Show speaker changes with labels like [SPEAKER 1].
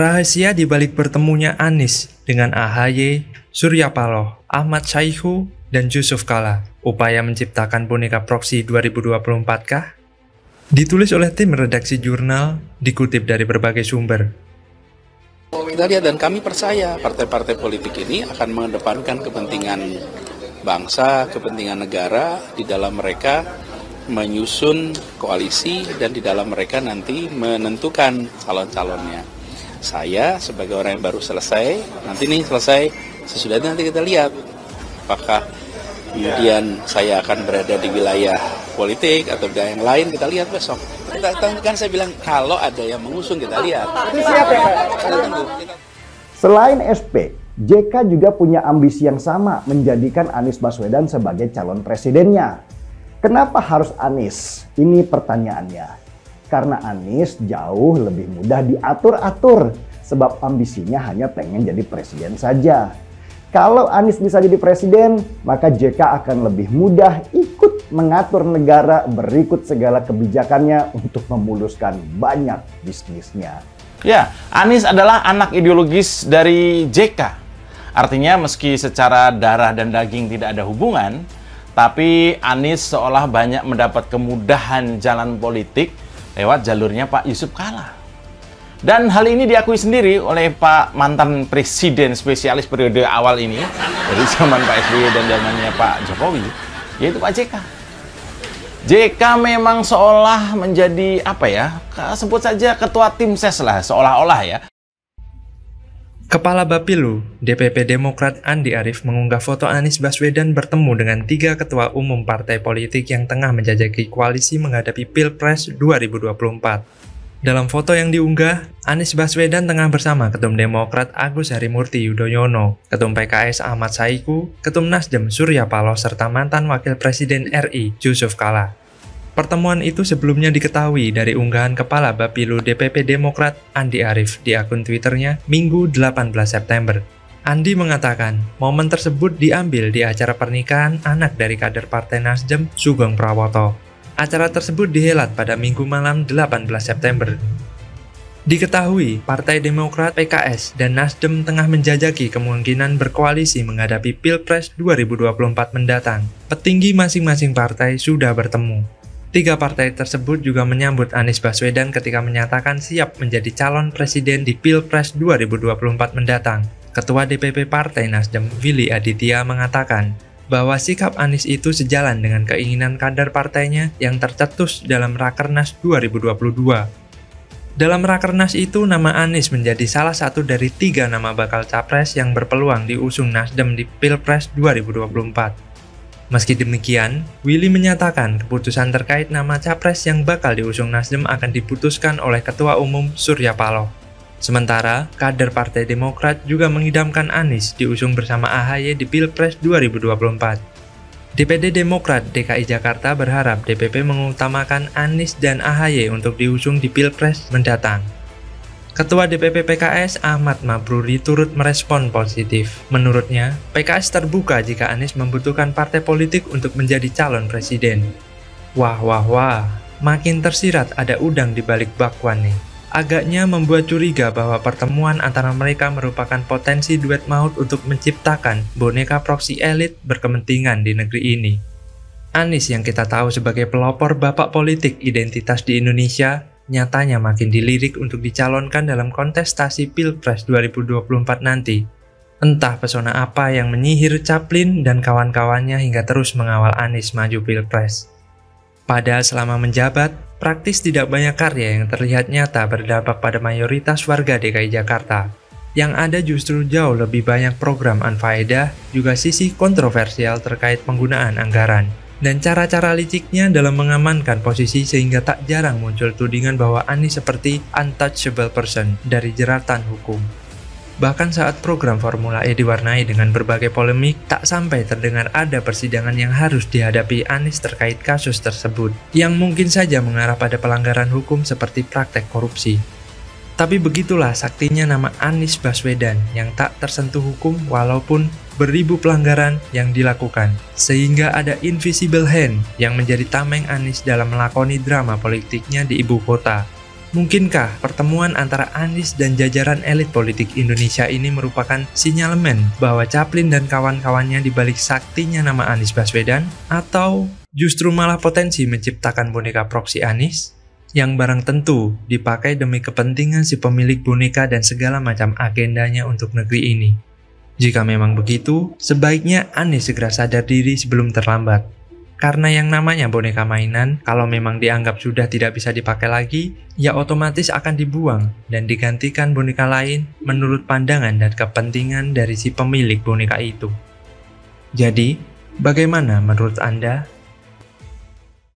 [SPEAKER 1] Rahasia di balik bertemunya Anies dengan AHY, Surya Paloh, Ahmad Syaihu, dan Yusuf Kala. Upaya menciptakan boneka proksi 2024 kah? Ditulis oleh tim redaksi jurnal, dikutip dari berbagai sumber.
[SPEAKER 2] Kita lihat dan kami percaya partai-partai politik ini akan mengedepankan kepentingan bangsa, kepentingan negara di dalam mereka menyusun koalisi dan di dalam mereka nanti menentukan calon-calonnya saya sebagai orang yang baru selesai, nanti nih selesai, sesudah itu nanti kita lihat apakah kemudian saya akan berada di wilayah politik atau wilayah yang lain, kita lihat besok. Kita, kan saya bilang kalau ada yang mengusung kita lihat. Itu ya
[SPEAKER 3] Selain SP, JK juga punya ambisi yang sama menjadikan Anies Baswedan sebagai calon presidennya. Kenapa harus Anies? Ini pertanyaannya. Karena Anies jauh lebih mudah diatur-atur sebab ambisinya hanya pengen jadi presiden saja. Kalau Anies bisa jadi presiden, maka JK akan lebih mudah ikut mengatur negara berikut segala kebijakannya untuk memuluskan banyak bisnisnya.
[SPEAKER 4] Ya, Anies adalah anak ideologis dari JK. Artinya meski secara darah dan daging tidak ada hubungan, tapi Anies seolah banyak mendapat kemudahan jalan politik lewat jalurnya Pak Yusuf Kala. Dan hal ini diakui sendiri oleh Pak mantan presiden spesialis periode awal ini dari zaman Pak SBY dan zamannya Pak Jokowi, yaitu Pak JK. JK memang seolah menjadi apa ya? Sebut saja ketua tim ses lah, seolah-olah ya.
[SPEAKER 1] Kepala Bapilu, DPP Demokrat Andi Arief mengunggah foto Anies Baswedan bertemu dengan tiga ketua umum partai politik yang tengah menjajaki koalisi menghadapi Pilpres 2024. Dalam foto yang diunggah, Anies Baswedan tengah bersama Ketum Demokrat Agus Harimurti Yudhoyono, Ketum PKS Ahmad Saiku, Ketum Nasdem Surya Paloh, serta mantan Wakil Presiden RI Yusuf Kala. Pertemuan itu sebelumnya diketahui dari unggahan Kepala Bapilu DPP Demokrat Andi Arief di akun Twitternya Minggu 18 September. Andi mengatakan, momen tersebut diambil di acara pernikahan anak dari kader Partai Nasdem, Sugeng Prawoto. Acara tersebut dihelat pada minggu malam 18 September. Diketahui, Partai Demokrat, PKS, dan Nasdem tengah menjajaki kemungkinan berkoalisi menghadapi Pilpres 2024 mendatang. Petinggi masing-masing partai sudah bertemu. Tiga partai tersebut juga menyambut Anies Baswedan ketika menyatakan siap menjadi calon presiden di Pilpres 2024 mendatang. Ketua DPP Partai Nasdem, Willy Aditya, mengatakan bahwa sikap Anies itu sejalan dengan keinginan kader partainya yang tercetus dalam Rakernas 2022. Dalam Rakernas itu, nama Anies menjadi salah satu dari tiga nama bakal capres yang berpeluang diusung Nasdem di Pilpres 2024. Meski demikian, Willy menyatakan keputusan terkait nama capres yang bakal diusung Nasdem akan diputuskan oleh Ketua Umum Surya Paloh. Sementara, kader Partai Demokrat juga mengidamkan Anies diusung bersama AHY di Pilpres 2024. DPD Demokrat DKI Jakarta berharap DPP mengutamakan Anies dan AHY untuk diusung di Pilpres mendatang. Ketua DPP PKS Ahmad Mabruri turut merespon positif. Menurutnya, PKS terbuka jika Anies membutuhkan partai politik untuk menjadi calon presiden. Wah wah wah, makin tersirat ada udang di balik bakwan nih. Agaknya membuat curiga bahwa pertemuan antara mereka merupakan potensi duet maut untuk menciptakan boneka proksi elit berkepentingan di negeri ini. Anies yang kita tahu sebagai pelopor bapak politik identitas di Indonesia nyatanya makin dilirik untuk dicalonkan dalam kontestasi Pilpres 2024 nanti. Entah pesona apa yang menyihir Chaplin dan kawan-kawannya hingga terus mengawal Anies maju Pilpres. Padahal selama menjabat, praktis tidak banyak karya yang terlihat nyata berdampak pada mayoritas warga DKI Jakarta. Yang ada justru jauh lebih banyak program anfaedah, juga sisi kontroversial terkait penggunaan anggaran dan cara-cara liciknya dalam mengamankan posisi sehingga tak jarang muncul tudingan bahwa Anies seperti untouchable person dari jeratan hukum. Bahkan saat program Formula E diwarnai dengan berbagai polemik, tak sampai terdengar ada persidangan yang harus dihadapi Anies terkait kasus tersebut, yang mungkin saja mengarah pada pelanggaran hukum seperti praktek korupsi. Tapi begitulah saktinya nama Anies Baswedan yang tak tersentuh hukum walaupun beribu pelanggaran yang dilakukan. Sehingga ada invisible hand yang menjadi tameng Anies dalam melakoni drama politiknya di ibu kota. Mungkinkah pertemuan antara Anies dan jajaran elit politik Indonesia ini merupakan sinyalemen bahwa Chaplin dan kawan-kawannya dibalik saktinya nama Anies Baswedan? Atau justru malah potensi menciptakan boneka proksi Anies? Yang barang tentu dipakai demi kepentingan si pemilik boneka dan segala macam agendanya untuk negeri ini. Jika memang begitu, sebaiknya Anies segera sadar diri sebelum terlambat karena yang namanya boneka mainan, kalau memang dianggap sudah tidak bisa dipakai lagi, ya otomatis akan dibuang dan digantikan boneka lain menurut pandangan dan kepentingan dari si pemilik boneka itu. Jadi, bagaimana menurut Anda?